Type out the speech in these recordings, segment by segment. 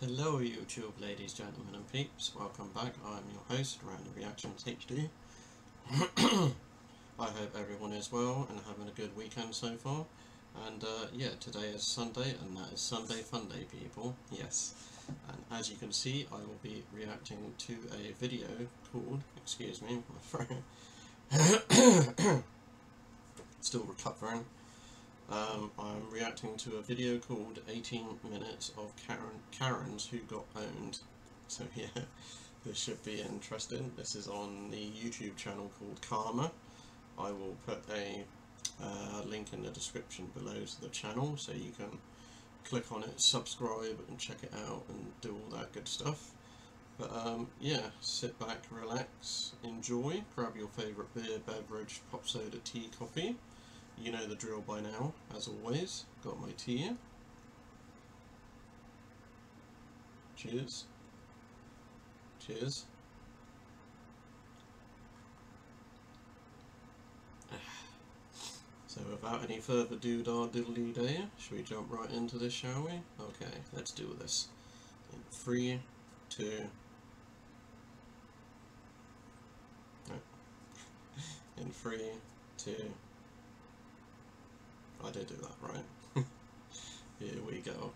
Hello YouTube ladies, gentlemen and peeps, welcome back, I'm your host, Random Reactions HD. I hope everyone is well and having a good weekend so far. And uh, yeah, today is Sunday and that is Sunday Fun Day people, yes. And as you can see, I will be reacting to a video called, excuse me, my throat, still recovering. Um, I'm reacting to a video called 18 Minutes of Karen Karens Who Got Owned. So yeah, this should be interesting. This is on the YouTube channel called Karma. I will put a uh, link in the description below to the channel so you can click on it, subscribe and check it out and do all that good stuff. But um, yeah, sit back, relax, enjoy, grab your favourite beer, beverage, pop soda, tea, coffee you know the drill by now, as always. Got my tea here. Cheers. Cheers. So without any further doodah diddly day, should we jump right into this, shall we? Okay, let's do this. In three, two, in three, two, I did do that right. Here we go.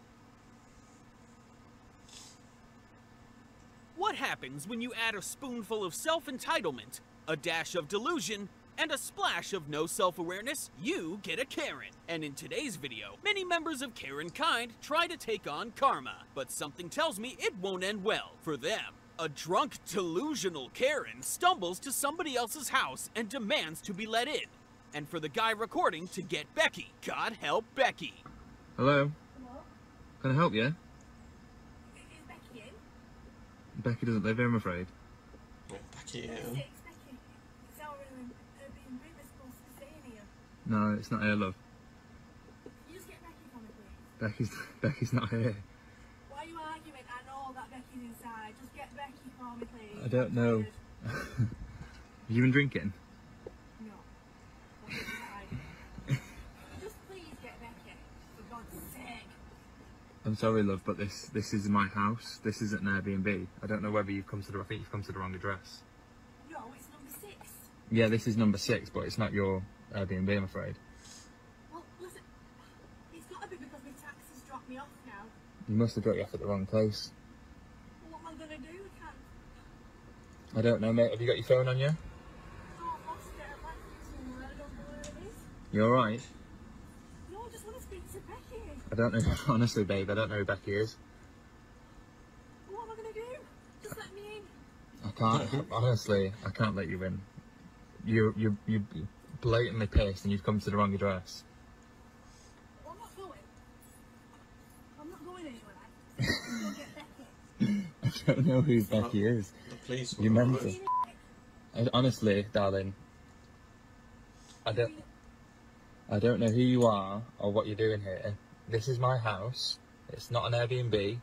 What happens when you add a spoonful of self-entitlement, a dash of delusion, and a splash of no self-awareness, you get a Karen. And in today's video, many members of Karen kind try to take on karma, but something tells me it won't end well for them. A drunk, delusional Karen stumbles to somebody else's house and demands to be let in and for the guy recording to get Becky. God help Becky. Hello? Hello? Can I help you? Is Becky in? Becky doesn't live here, I'm afraid. Yeah, Becky Number in. six, Becky. It's our Airbnb we're supposed to stay in here. No, it's not here, love. Can you just get Becky for me, please? Becky's Becky's not here. Why are you arguing? I know that Becky's inside. Just get Becky for me, please. I don't know. Have you been drinking? I'm sorry, love, but this this is my house. This isn't an Airbnb. I don't know whether you've come to the. I think you've come to the wrong address. No, it's number six. Yeah, this is number six, but it's not your Airbnb, I'm afraid. Well, listen. It's got to be because my taxi's dropped me off now. You must have dropped you off at the wrong place. What am I going to do? I can't. I don't know, mate. Have you got your phone on you? Oh, I've lost it. I've left it somewhere. I don't know where it is. You alright? No, I just want to speak to Becky. I don't know. Honestly, babe, I don't know who Becky is. What am I going to do? Just let me in. I can't. honestly, I can't let you in. You you you blatantly pissed, and you've come to the wrong address. Well, I'm not going. I'm not going anywhere. Go get Becky. I don't know who Becky is. The police You will meant arrive. honestly, darling, I don't. I don't know who you are or what you're doing here. This is my house. It's not an Airbnb.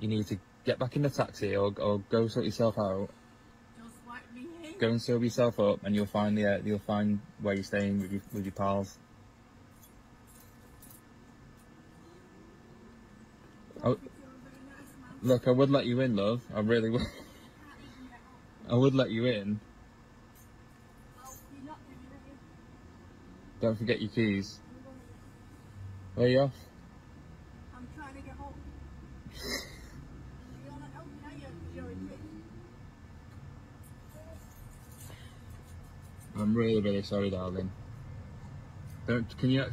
You need to get back in the taxi or, or go sort yourself out. Just let me in. Go and sober yourself up, and you'll find the uh, you'll find where you're staying with your with your pals. Oh, You're a very nice man. look, I would let you in, love. I really would. Can't even get up. I would let you in. Well, you're not giving me in. Don't forget your keys. Are you off? I'm trying to get home. You're are you? 'Cause you're a. I'm really, really sorry, darling. Don't. Can you?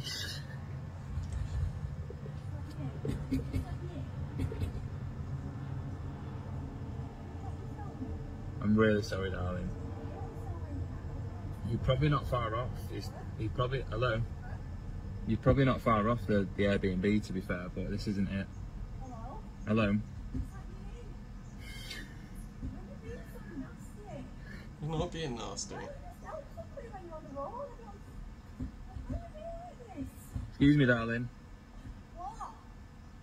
I'm really sorry, darling. You're probably not far off. He's, you probably hello. You're probably not far off the, the Airbnb, to be fair, but this isn't it. Hello? Hello. Just let me in. You're being so nasty. You're not being nasty. Why don't you help somebody when you're on the road? I don't- Why are you doing this? Excuse me, darling. What?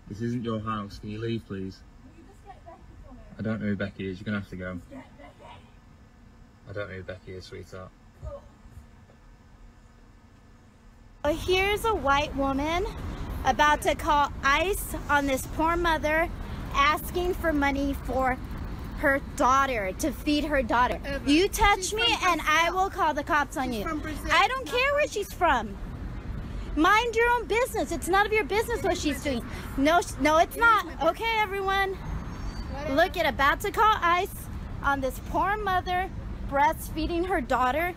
This isn't your house. Can you leave, please? You just get Becky for me? I don't know who Becky is. You're gonna have to go. Get Becky. I don't know who Becky is, sweetheart. Well, here's a white woman about to call ICE on this poor mother asking for money for her daughter to feed her daughter. Eva, You touch she's me from and I will call the cops on She's you. from Brazil. I don't care where she's from. Mind your own business. It's none of your business what she's doing. No, no, it's not. Okay, everyone. Look at about to call ICE on this poor mother breastfeeding her daughter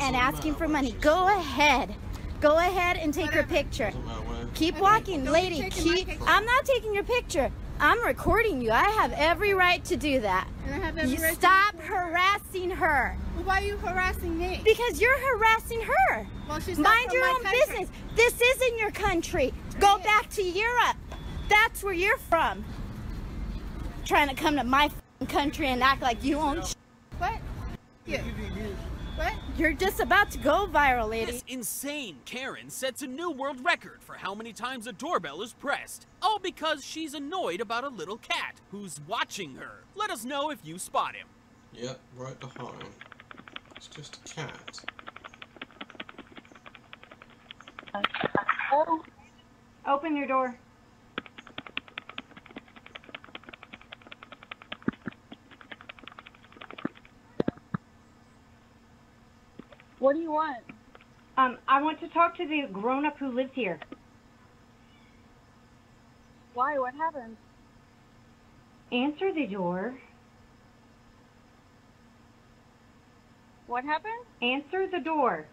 and asking for money. Go ahead. Go ahead and take her Whatever. picture. Doesn't matter where. Keep Okay, walking, don't lady. be taking my Keep. I'm not taking your picture. I'm recording you. I have every right to do that. And I have every You right to- stop harassing her Well, why are you harassing me? because you're harassing her. Well, she's Mind your own country. business. This isn't your country. Go back to Europe. That's where you're from. Trying to come to my country and act like you own. What? You. What? You're just about to go viral, lady. This insane Karen sets a new world record for how many times a doorbell is pressed. All because she's annoyed about a little cat who's watching her. Let us know if you spot him. Yep, right behind. It's just a cat. Open your door. What do you want? Um, I want to talk to the grown up who lives here. Why? What happened? Answer the door. What happened? Answer the door.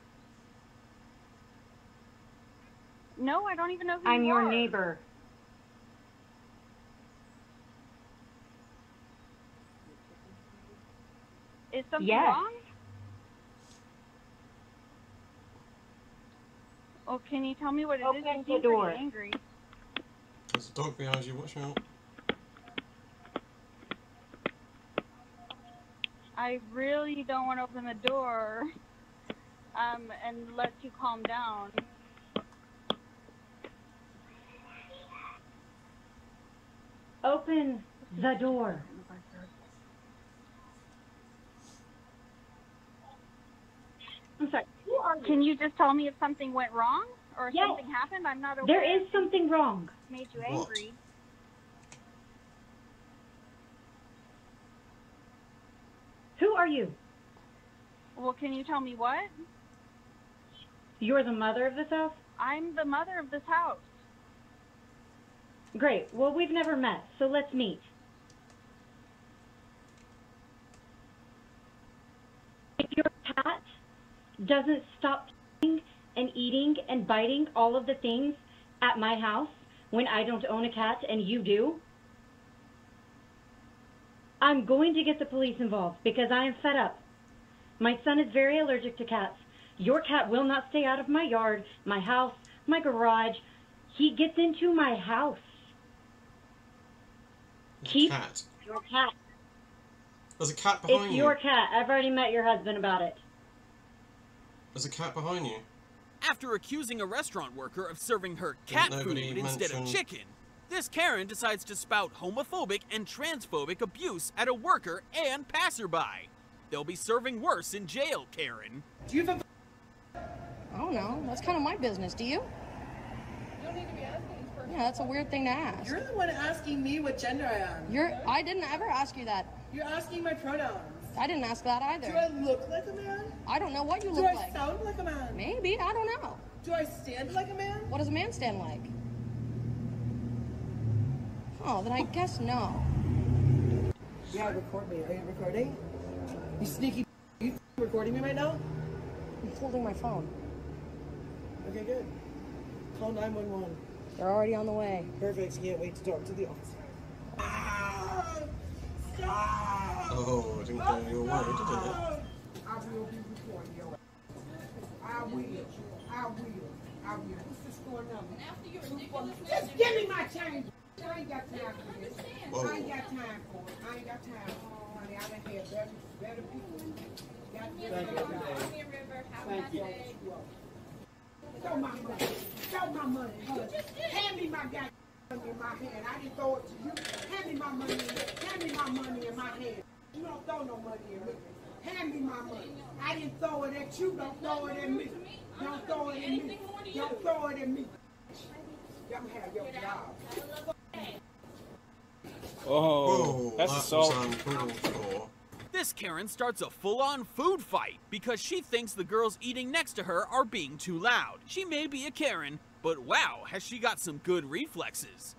No, I don't even know who I'm you your are. neighbor. Is something Yes. wrong? Oh, can you tell me what it is? Open You the seem pretty door. angry. There's a dog behind you, watch out. I really don't want to open the door. Um, and let you calm down. Open the door. I'm sorry. Who are you? Can you just tell me if something went wrong or if Yes. something happened? I'm not aware. There is something wrong. made you angry. Who are you? Well, can you tell me what? You're the mother of this house? I'm the mother of this house. Great. Well, we've never met, so let's meet. If your cat doesn't stop and eating and biting all of the things at my house when I don't own a cat and you do, I'm going to get the police involved because I am fed up. My son is very allergic to cats. Your cat will not stay out of my yard, my house, my garage. He gets into my house. There's Keep- cat. Your cat. There's a cat behind It's you. your cat. I've already met your husband about it. There's a cat behind you. After accusing a restaurant worker of serving her cat food nobody instead of chicken, this Karen decides to spout homophobic and transphobic abuse at a worker and passerby. They'll be serving worse in jail, Karen. Do you have I don't oh, know. That's kind of my business. Do you? You don't need to be asking this person. Yeah, that's a weird thing to ask. You're the one asking me what gender I am. You're. I didn't ever ask you that. You're asking my pronouns. I didn't ask that either. Do I look like a man? I don't know what you Do look I like. sound like a man? Maybe. I don't know. Do I stand like a man? What does a man stand like? Oh, then I guess no. Yeah, record me. Are you recording? You sneaky. You recording me right now? I'm holding my phone. Okay, good. Call 911. They're already on the way. Perfect. Can't wait to talk to the officer. Ah! Stop! Oh, it didn't your way, did? I will be recording your I will. I will. I will. What's the score number? Just give me my change. I ain't got time for this. I ain't got time for it. I ain't got time for it, honey. I done had better, better people. Got better jobs. Thank you. Show my money. Show my money. Hand me my goddamn money in my hand. I didn't throw it to you. Hand me my money. Hand me my money in my hand. You don't throw no money in me. Hand me my money. I didn't throw it at you. Don't throw it at me. Don't throw it at me. Don't throw it at me. Y'all have your job. Oh, Whoa, that's that assault. was uncalled for. This Karen starts a full on food fight because she thinks the girls eating next to her are being too loud. She may be a Karen, but wow, has she got some good reflexes.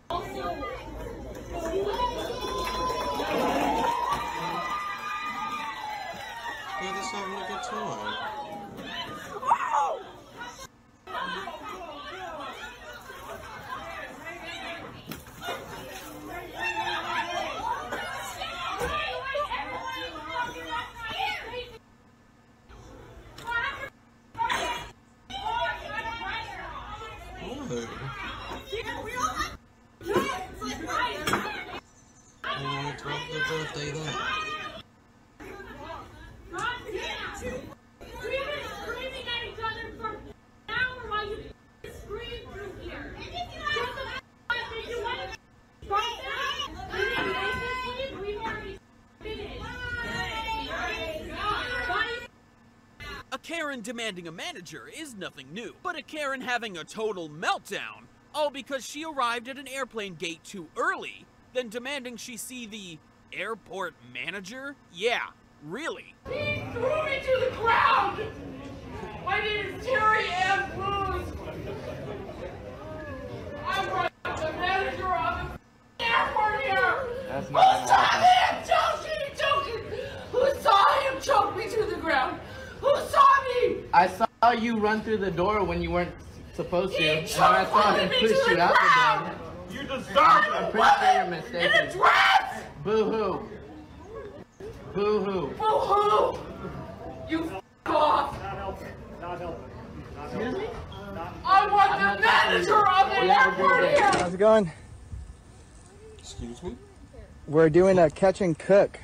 They're just having a good time. Karen demanding a manager is nothing new, but a Karen having a total meltdown, all because she arrived at an airplane gate too early, then demanding she see the airport manager? Yeah, really. He threw me to the ground! My name is Terry M. Booth! I'm right, the manager of the airport here! That's Who saw gonna him choking, choking? Who saw him choke me to the ground? Who saw me? I saw you run through the door when you weren't supposed to, He and I saw him push you out the door. You deserve I'm pretty sure you're mistaken. In a dress! Boo hoo. Boo hoo. Boo hoo! You f off! Not helping. Not helping. Not helping. Excuse me? I want the manager of the airport here! How's it going? Excuse me? We're doing a catch and cook.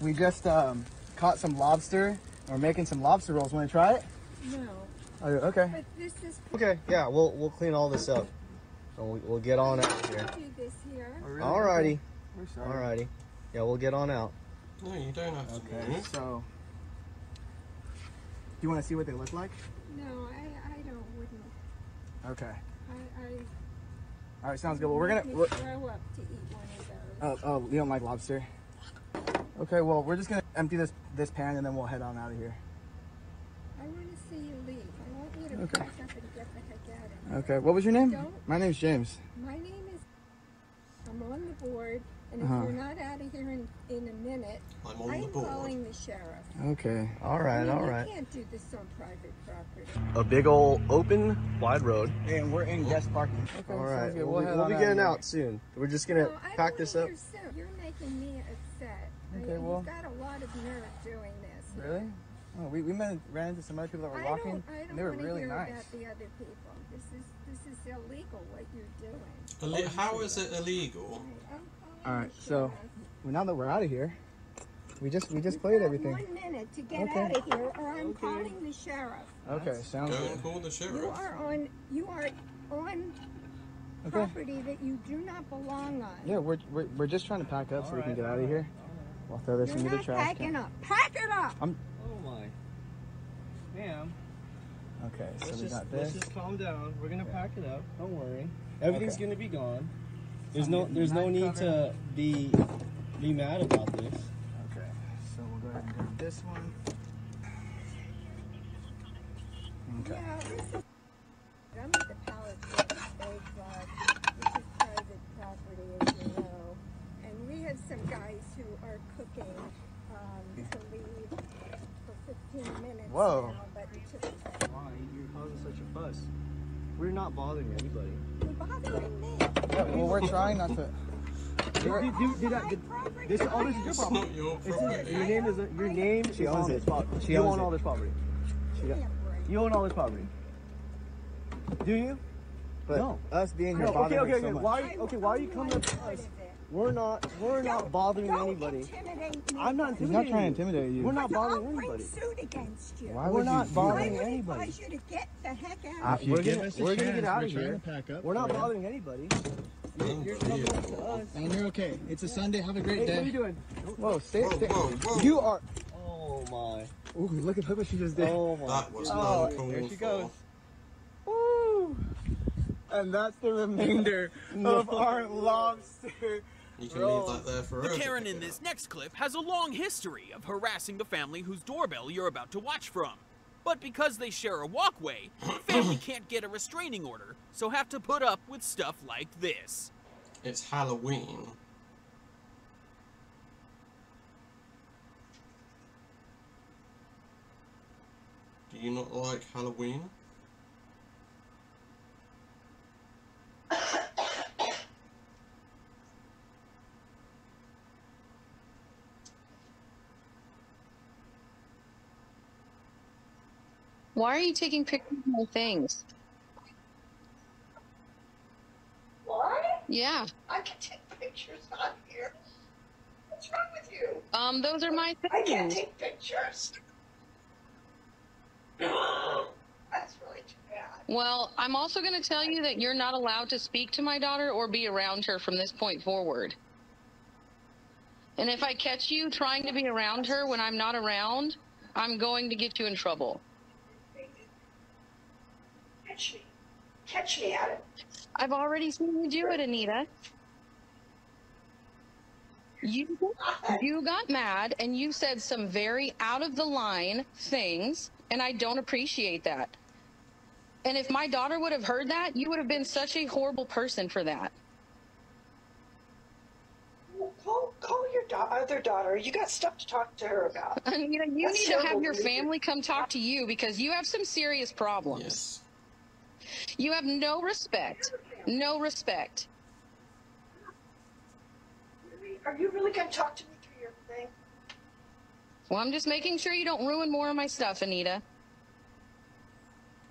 We just um, caught some lobster. And We're making some lobster rolls. Want to try it? No. Oh, okay. But this is Okay. Yeah, we'll we'll clean all this up. And we'll, we'll get on out here. do this here. Oh, Alrighty. We're sorry. Oh, Alrighty. Yeah, we'll get on out. No, you don't have to. Okay. So, do you want to see what they look like? No, I, I don't wouldn't. Okay. I, I All right. Sounds good. Well, we're gonna. We're, grow up to eat one of those. oh, oh, you don't like lobster? Okay. Well, we're just gonna empty this this pan and then we'll head on out of here. I want to see you leave. I want you to Okay. pack up and get the heck out of here. Okay. What was your name? Don't. My name's James. My name is. I'm on the board, and if Uh-huh. you're not out of here in, in a minute, I'm on I the board. calling the sheriff. Okay. All right. I mean, All you can't do this on private property. A big old open, wide road. And we're in guest parking. Okay. All right. good. We'll, We'll be- we'll be getting of here. out soon. We're just gonna No, pack this up. You're making me upset. I Okay, mean, well- You've got a lot of nerve doing this. Really? Oh, we, we met, ran into some other people that were I walking, don't, I and don't they were wanna really hear nice. about the other people. This is this is illegal what you're doing. Illi- oh, How is it illegal? All right, so well, now that we're out of here, we just we just played everything. One minute to get Okay. out of here, or I'm calling the sheriff. Okay, sounds Go good. and call the You are on you are on Okay. property that you do not belong on. Yeah, we're, we're, we're just trying to pack up so we can get out of here. We'll throw this You're into the not trash packing can. up. Pack it up. I'm Oh my. Ma'am. okay. So Let's we just, got let's this. just calm down. We're gonna pack it up. Don't worry. Everything's Okay. gonna be gone. There's I'm no there's no mine need to be be mad about this. Okay, so we'll go ahead and grab this one. Okay. Yeah, this is. I'm at the Palace State Club, which is private property, as you know. And we have some guys who are um, to leave for 15 minutes Whoa. now, but it took Why? You're causing such a fuss. We're not bothering anybody. You're bothering me. Yeah, well, we're trying not to. Dude, dude, dude, dude, that- dude, this, all this is your It's property. not your It's in- property. your name is your name. She owns it. Property. She you owns own it. all this property. She got, You own all this property. Do you? but No. us being here No, okay, bothering okay, okay. so much. Why? are you- Okay, why are you coming up to us? We're not. We're not bothering anybody. Me. I'm not He's not trying to intimidate you. We're not I'll bothering bring anybody. suit against you. Why We're not you do bothering that? I would anybody. advise you to get the heck out. After you We're give gonna, us a we're gonna get out we're of trying here. to pack up We're not you. bothering anybody. You're, oh, you're coming up to us. And you're okay. It's a Sunday. Have a Hey, day. what are you doing? Whoa, stay, Whoa, stay. whoa, whoa. You are. Oh my. Ooh, look at look what she just did. Oh my. That was Oh, uncalled there she goes. Woo! And that's the remainder of our lobster You can leave that there forever. The Karen in this next clip has a long history of harassing the family whose doorbell you're about to watch from. But because they share a walkway, the family can't get a restraining order, so have to put up with stuff like this. It's Halloween. Do you not like Halloween? Why are you taking pictures of my things? What? Yeah. I can take pictures on here. What's wrong with you? Um, those are my things. I can't take pictures. That's really too bad. Well, I'm also going to tell you that you're not allowed to speak to my daughter or be around her from this point forward. And if I catch you trying to be around her when I'm not around, I'm going to get you in trouble. Catch me. Catch me at it. I've already seen you do it, Anita. You you got mad and you said some very out of the line things, and I don't appreciate that. And if my daughter would have heard that, you would have been such a horrible person for that. Call, call your da- other daughter. You got stuff to talk to her about. Anita, you That's need to have your behavior. family come talk to you because you have some serious problems. Yes. You have no respect. No respect. Are you really going to talk to me through your thing? Well, I'm just making sure you don't ruin more of my stuff, Anita.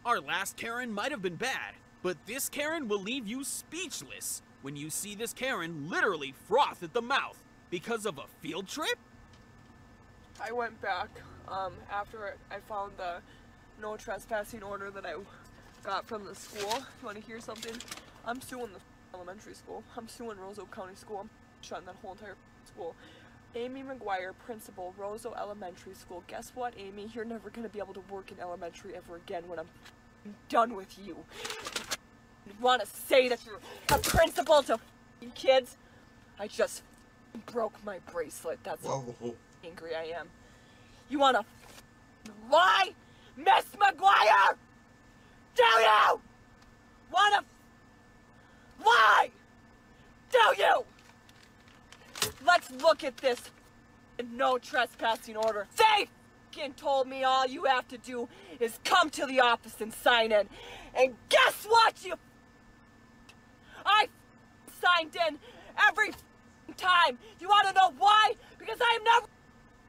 Our last Karen might have been bad, but this Karen will leave you speechless when you see this Karen literally froth at the mouth because of a field trip? I went back um, after I found the no trespassing order that I got from the school. You want to hear something? I'm suing the elementary school. I'm suing Roseau County School. I'm shutting that whole entire school. Amy McGuire, principal, Roseau Elementary School. Guess what, Amy? You're never going to be able to work in elementary ever again when I'm done with you. You want to say that you're a principal to kids? I just broke my bracelet. That's how angry I am. You want to lie, Miss McGuire? Do you want to lie? Do you? Let's look at this no trespassing order. They f***ing told me all you have to do is come to the office and sign in. And guess what, you I signed in every time. You want to know why? Because I am never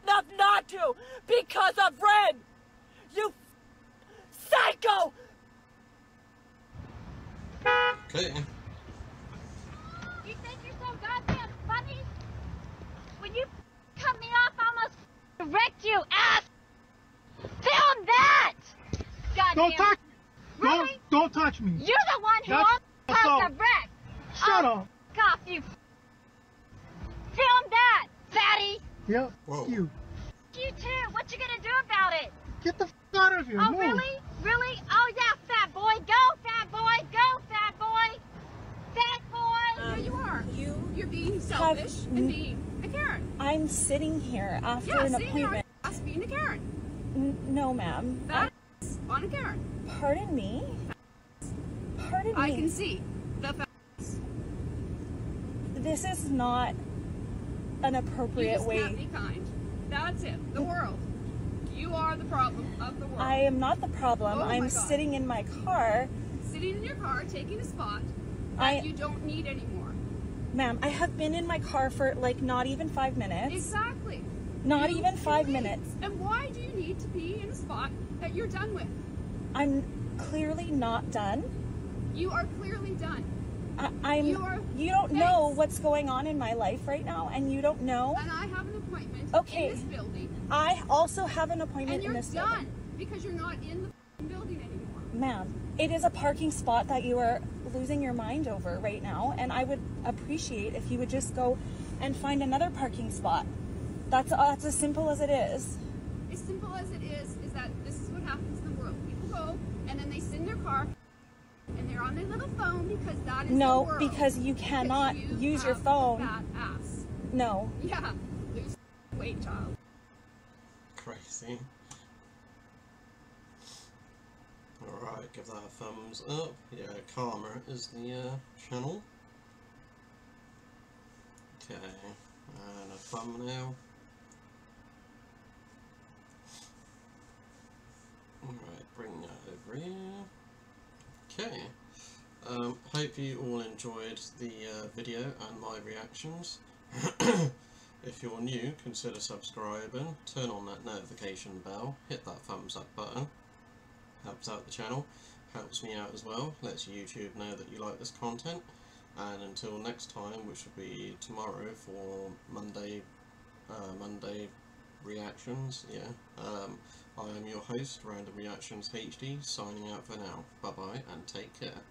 enough not to. Because of Ren. You psycho. Okay. You think you're so goddamn funny? When you cut me off, I almost wrecked you, ass! Film that! Goddamn. Don't touch Really? Don't, don't touch me. You're the one who That's almost caused a assault. wreck. Shut oh, up. Fuck off, you. Film that, fatty. Yep. Whoa. You. You too. What you gonna do about it? Get the f- out of here. Oh, Move. really? Really? Oh, yeah, fat boy. Go, fat boy. Go, fat boy. Fat boy. There you are. You, you're being selfish and being a Karen. I'm sitting here after Yeah, an appointment. Being a Karen. N- no, ma'am. That's on a Karen. Pardon me? Pardon I me. I can see the facts. This is not an appropriate You just way. can't be kind. That's it. The world. You are the problem of the world. I am not the problem. Oh I'm sitting in my car. Sitting in your car, taking a spot that I- you don't need anymore. Ma'am, I have been in my car for like not even five minutes. Exactly. Not You even five minutes. And why do you need to be in a spot that you're done with? I'm clearly not done. You are clearly done. I, I'm. You are- you don't know what's going on in my life right now, and you don't know. And I have an appointment Okay. in this building. I also have an appointment And you're in this done building. because you're not in the building anymore. Ma'am, it is a parking spot that you are losing your mind over right now, and I would appreciate if you would just go and find another parking spot. That's uh, that's as simple as it is. As simple as it is, is that this is what happens in the world. People go and then they sit in their car and they're They're on their little phone because that is the No, world. because you cannot you use your phone. Ass. No. Yeah. Lose weight, child. Crazy. Alright, give that a thumbs up. Yeah, Karma is the uh, channel. Okay, and a thumbnail. Alright, bring that over here. Okay. Um, hope you all enjoyed the uh, video and my reactions. if you're new, consider subscribing, turn on that notification bell, hit that thumbs up button. Helps out the channel, helps me out as well, lets YouTube know that you like this content. And until next time, which will be tomorrow for Monday, uh, Monday reactions, yeah. Um, I am your host, Random Reactions HD, signing out for now. Bye bye and take care.